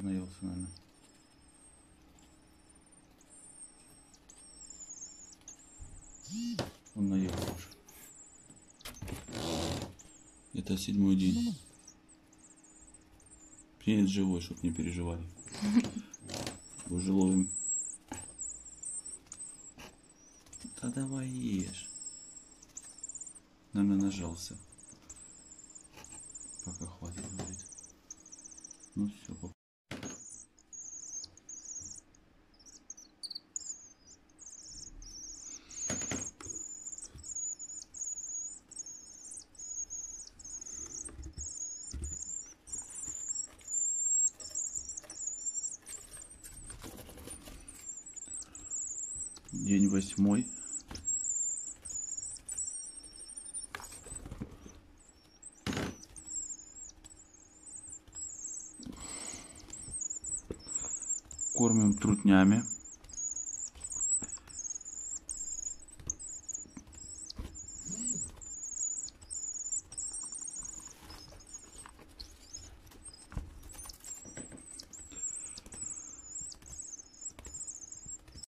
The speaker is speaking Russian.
наелся, наверное. Он наелся уже. Это седьмой день. Птенец живой, чтоб не переживали. Уже ловим. Да давай ешь. Наверное, нажался. Пока хватит, говорит. Ну все, День восьмой. Кормим трутнями.